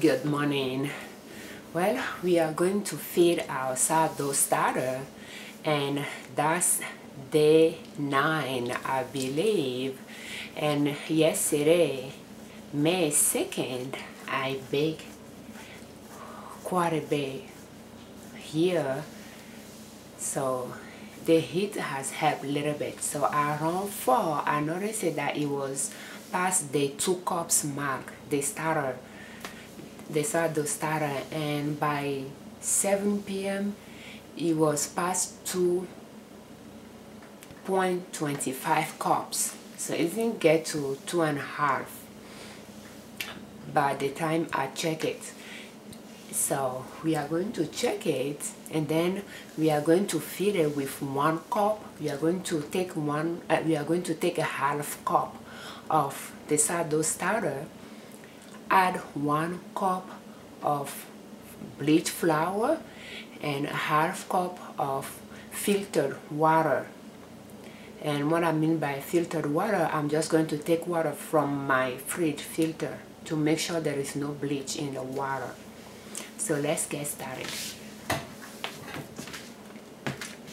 Good morning. Well, we are going to feed our sourdough starter and that's day nine, I believe. And yesterday, May 2nd, I baked quite a bit here. So the heat has helped a little bit. So around four, I noticed that it was past the two cups mark, the starter the starter and by 7 p.m. it was past 2.25 cups so it didn't get to two and a half by the time I check it so we are going to check it and then we are going to fill it with one cup we are going to take one uh, we are going to take a half cup of the sourdough starter add one cup of bleach flour and a half cup of filtered water. And what I mean by filtered water I'm just going to take water from my fridge filter to make sure there is no bleach in the water. So let's get started.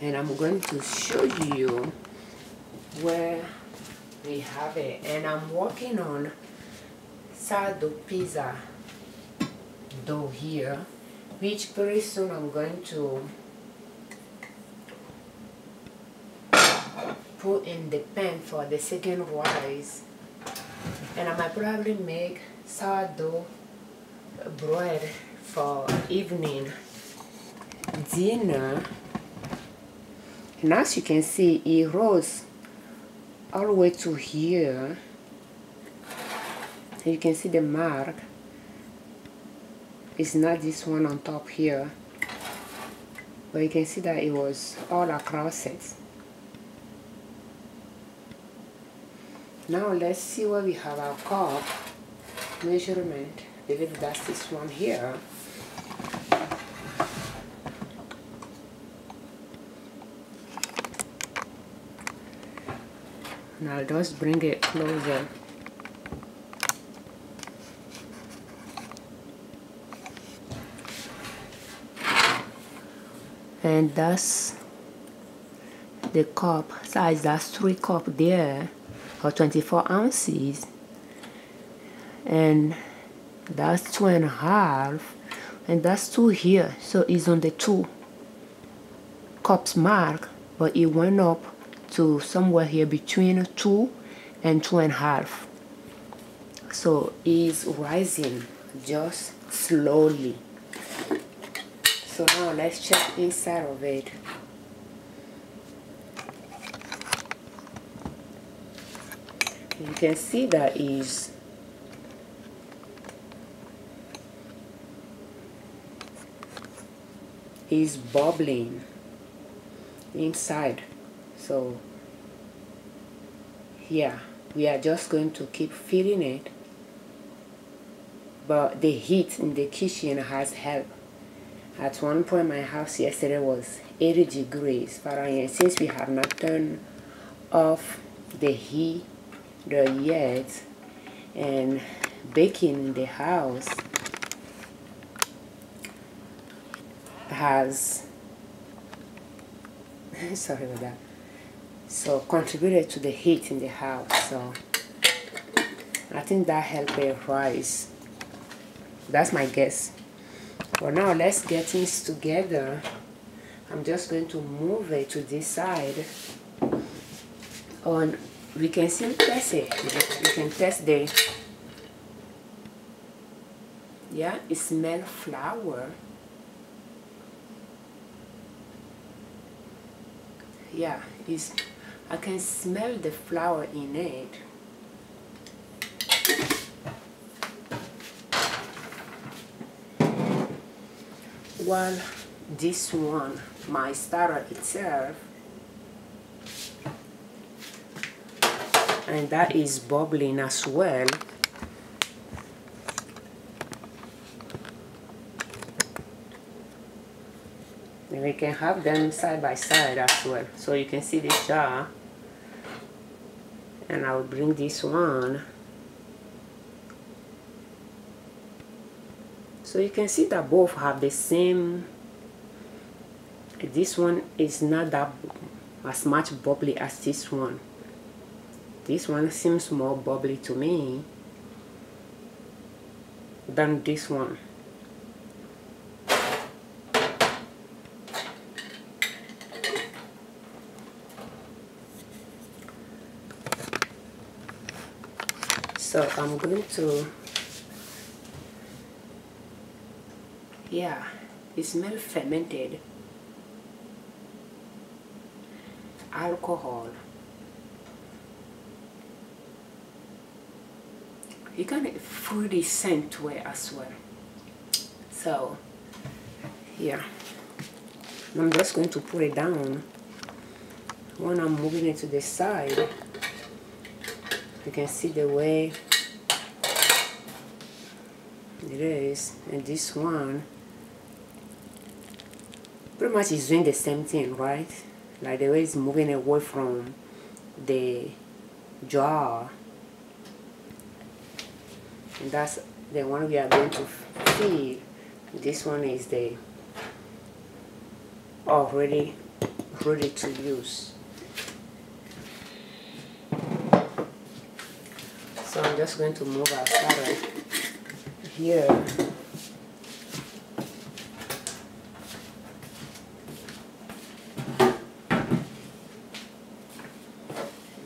And I'm going to show you where we have it. And I'm working on sourdough pizza dough here which very soon I'm going to put in the pan for the second rise and I might probably make sourdough bread for evening. Dinner. And as you can see it rose all the way to here you can see the mark. It's not this one on top here. But you can see that it was all across it. Now let's see where we have. Our cup measurement. I believe that's this one here. Now just bring it closer and that's the cup size that's three cup there for 24 ounces and that's two and a half and that's two here. So it's on the two cups mark but it went up to somewhere here between two and two and a half. So it's rising just slowly so now let's check inside of it. You can see that is is bubbling inside. So yeah we are just going to keep filling it. But the heat in the kitchen has helped at one point, my house yesterday was 80 degrees Fahrenheit. Since we have not turned off the heat yet, and baking in the house has sorry about that so contributed to the heat in the house so I think that helped the rise that's my guess for now let's get things together. I'm just going to move it to this side. On we can still test it we can test the yeah it smells flour yeah it's I can smell the flour in it while this one my starter itself and that is bubbling as well. And we can have them side by side as well. So you can see this jar. And I will bring this one so you can see that both have the same this one is not that as much bubbly as this one. This one seems more bubbly to me than this one. So I'm going to yeah it smells fermented alcohol. You can fruity scent to it as well. So yeah. I'm just going to put it down. When I'm moving it to the side you can see the way it is. And this one pretty much is doing the same thing right? Like the way it's moving away from the jar. And that's the one we are going to feed this one is the already ready to use. So I'm just going to move our starter here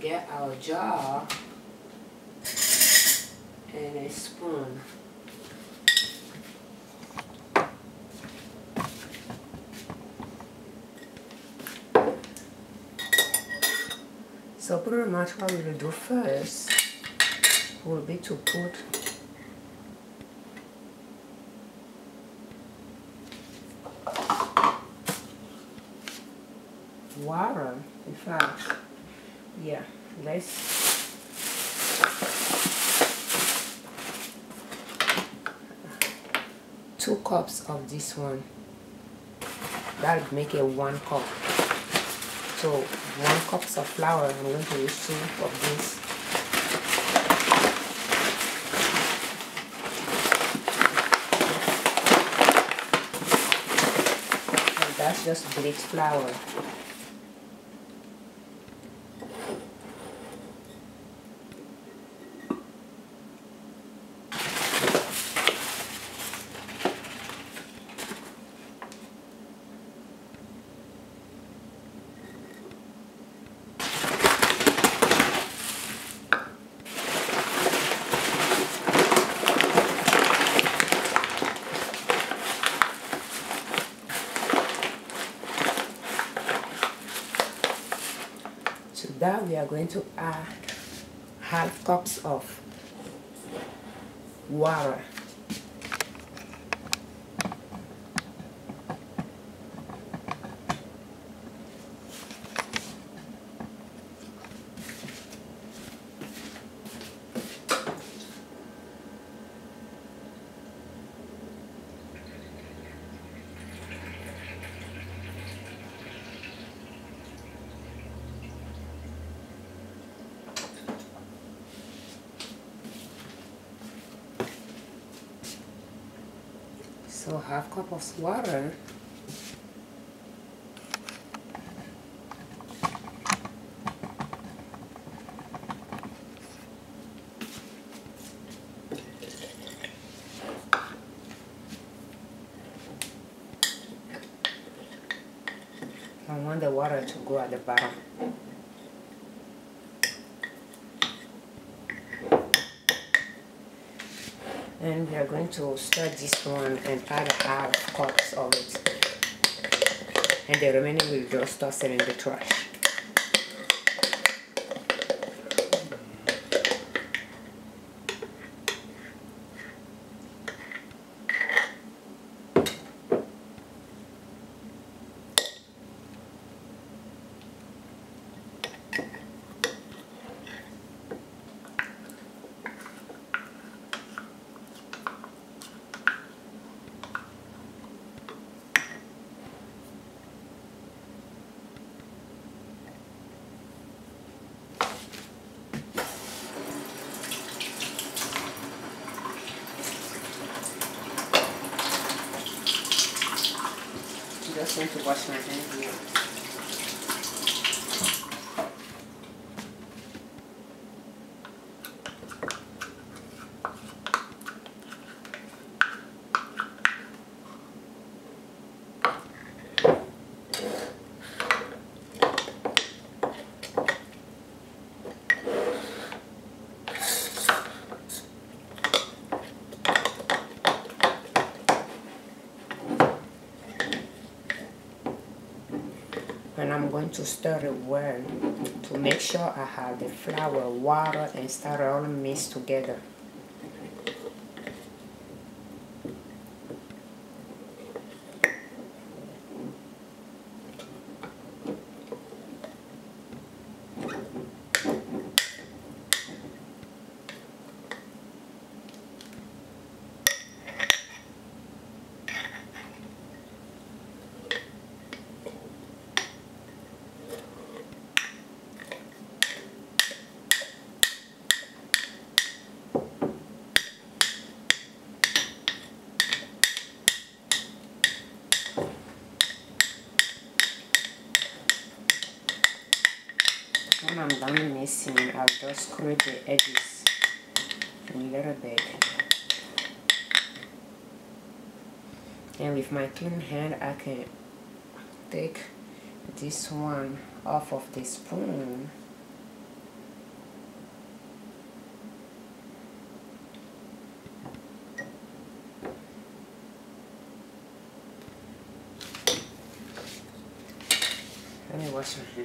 get our jar and a spoon. So pretty much what we will do first will be to put water in fact yeah two cups of this one. That'll make it one cup. So one cups of flour I'm going to use two of this. And that's just bleached flour that we are going to add half cups of water so half cup of water. I want the water to go at the bottom and we are going to stir this one and add half cups of it. And the remaining we'll just toss it in the trash going to wash my hands here. and I'm going to stir it well to make sure I have the flour, water and start all mixed together. Done mixing I'll just scrape the edges a little bit and with my clean hand I can take this one off of the spoon. Let me wash my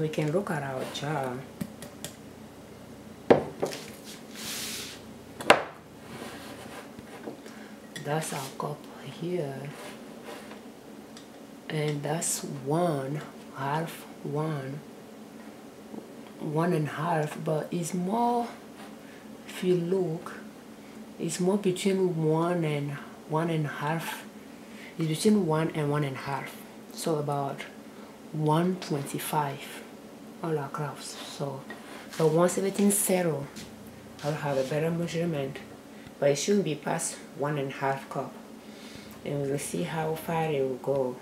we can look at our jar that's our cup here. And that's one half one one and a half but it's more if you look it's more between one and one and a half it's between one and one and a half so about 125 all our crafts so but once everything's settled I'll have a better measurement but it shouldn't be past one and a half cup. And we'll see how far it will go.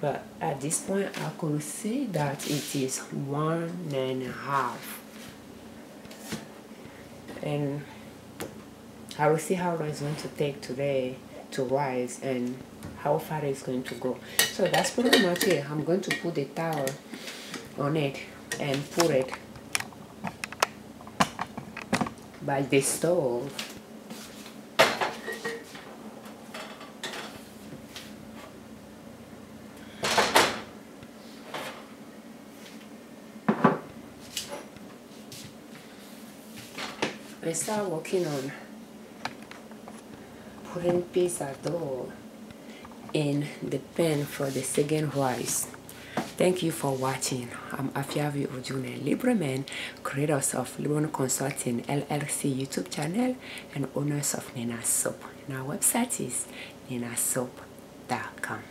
But at this point I could see that it is one and a half. And I will see how long it's going to take today to rise and how far it's going to go. So that's pretty much it. I'm going to put the towel on it and put it by the stove I start working on putting pizza dough in the pan for the second rice. Thank you for watching. I'm Afiavi Ojune, Liberman, creators of Liberman Consulting LLC YouTube channel and owners of Nina Soap. And our website is ninasoap.com.